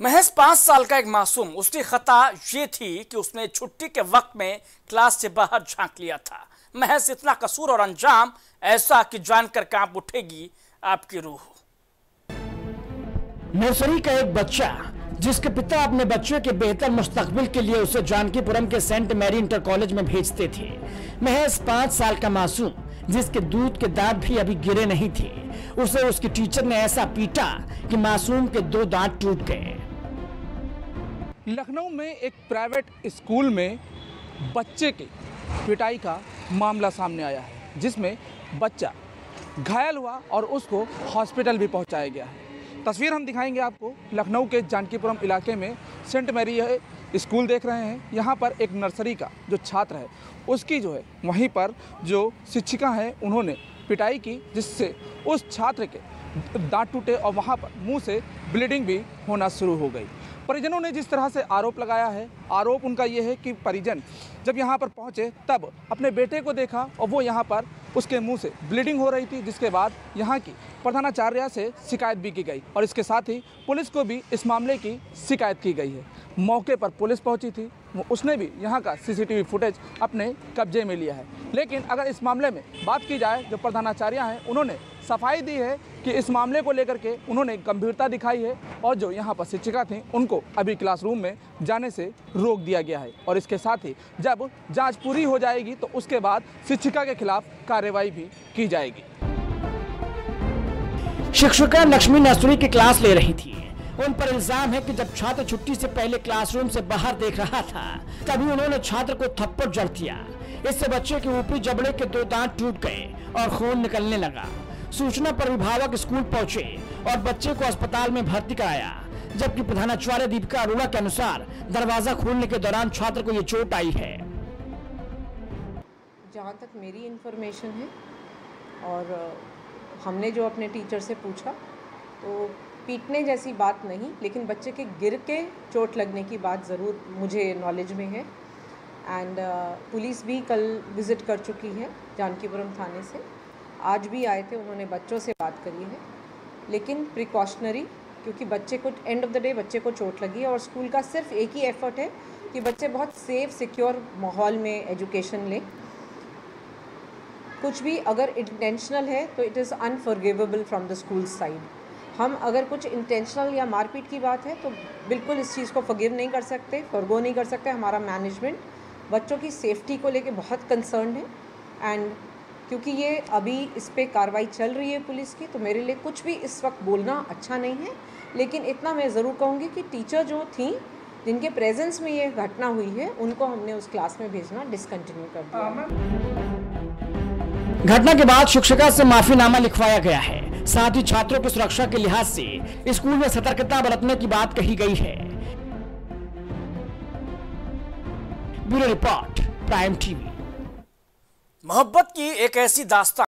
महज पाँच साल का एक मासूम, उसकी खता ये थी कि उसने छुट्टी के वक्त में क्लास से बाहर झाँक लिया था। महज इतना कसूर और अंजाम ऐसा कि जानकर काँप उठेगी आपकी रूह। नर्सरी का एक बच्चा, जिसके पिता अपने बच्चे के बेहतर मुस्तकबिल के लिए उसे जानकीपुरम के सेंट मैरी इंटर कॉलेज में भेजते थे। महज पाँच साल का मासूम, जिसके दूध के दांत भी अभी गिरे नहीं थे। उसे उसकी टीचर ने ऐसा पीटा कि मासूम के दो दांत टूट गए। लखनऊ में एक प्राइवेट स्कूल में बच्चे की पिटाई का मामला सामने आया है, जिसमें बच्चा घायल हुआ और उसको हॉस्पिटल भी पहुँचाया गया है। तस्वीर हम दिखाएँगे आपको, लखनऊ के जानकीपुरम इलाके में सेंट मैरी स्कूल देख रहे हैं। यहाँ पर एक नर्सरी का जो छात्र है, उसकी जो है, वहीं पर जो शिक्षिका हैं, उन्होंने पिटाई की, जिससे उस छात्र के दांत टूटे और वहाँ पर मुँह से ब्लीडिंग भी होना शुरू हो गई। परिजनों ने जिस तरह से आरोप लगाया है, आरोप उनका ये है कि परिजन जब यहाँ पर पहुँचे, तब अपने बेटे को देखा और वो यहाँ पर उसके मुँह से ब्लीडिंग हो रही थी, जिसके बाद यहाँ की प्रधानाचार्य से शिकायत भी की गई और इसके साथ ही पुलिस को भी इस मामले की शिकायत की गई है। मौके पर पुलिस पहुँची थी उसने भी यहाँ का सीसीटीवी फुटेज अपने कब्जे में लिया है। लेकिन अगर इस मामले में बात की जाए, जो प्रधानाचार्य हैं, उन्होंने सफ़ाई दी है कि इस मामले को लेकर के उन्होंने गंभीरता दिखाई है और जो यहाँ पर शिक्षिका थी, उनको अभी क्लासरूम में जाने से रोक दिया गया है। और इसके साथ ही जब जाँच पूरी हो जाएगी तो उसके बाद शिक्षिका के खिलाफ कार्रवाई भी की जाएगी। शिक्षिका लक्ष्मी नर्सरी की क्लास ले रही थी। उन पर इल्ज़ाम है कि जब छात्र छुट्टी से पहले क्लासरूम से बाहर देख रहा था, तभी उन्होंने छात्र को थप्पड़ जड़ दिया। इससे बच्चे के ऊपरी जबड़े के दो दांत टूट गए और खून निकलने लगा। सूचना पर अभिभावक स्कूल पहुँचे और बच्चे को अस्पताल में भर्ती कराया, जबकि प्रधानाचार्य दीपिका अरोड़ा के अनुसार दरवाज़ा खोलने के दौरान छात्र को ये चोट आई है। जहाँ तक मेरी इन्फॉर्मेशन है और हमने जो अपने टीचर से पूछा तो पीटने जैसी बात नहीं, लेकिन बच्चे के गिर के चोट लगने की बात ज़रूर मुझे नॉलेज में है। एंड पुलिस भी कल विज़िट कर चुकी है जानकीपुरम थाने से। आज भी आए थे, उन्होंने बच्चों से बात करी है। लेकिन प्रिकॉशनरी क्योंकि बच्चे को एंड ऑफ़ द डे बच्चे को चोट लगी है और स्कूल का सिर्फ़ एक ही एफर्ट है कि बच्चे बहुत सेफ़ सिक्योर माहौल में एजुकेशन लें। कुछ भी अगर इंटेंशनल है तो it is unforgivable from the school side हम अगर कुछ इंटेंशनल या मारपीट की बात है तो बिल्कुल इस चीज़ को फॉरगिव नहीं कर सकते फॉरगो नहीं कर सकते। हमारा मैनेजमेंट बच्चों की सेफ्टी को लेके बहुत कंसर्न है। एंड क्योंकि ये अभी इस पर कार्रवाई चल रही है पुलिस की तो मेरे लिए कुछ भी इस वक्त बोलना अच्छा नहीं है। लेकिन इतना मैं ज़रूर कहूँगी कि टीचर जो थी, जिनके प्रेजेंस में ये घटना हुई है, उनको हमने उस क्लास में भेजना डिसकंटिन्यू कर दिया। घटना के बाद शिक्षिका से माफीनामा लिखवाया गया है। साथ ही छात्रों की सुरक्षा के लिहाज से स्कूल में सतर्कता बरतने की बात कही गई है। Bureau report, prime TV. मोहब्बत की एक ऐसी दास्तान।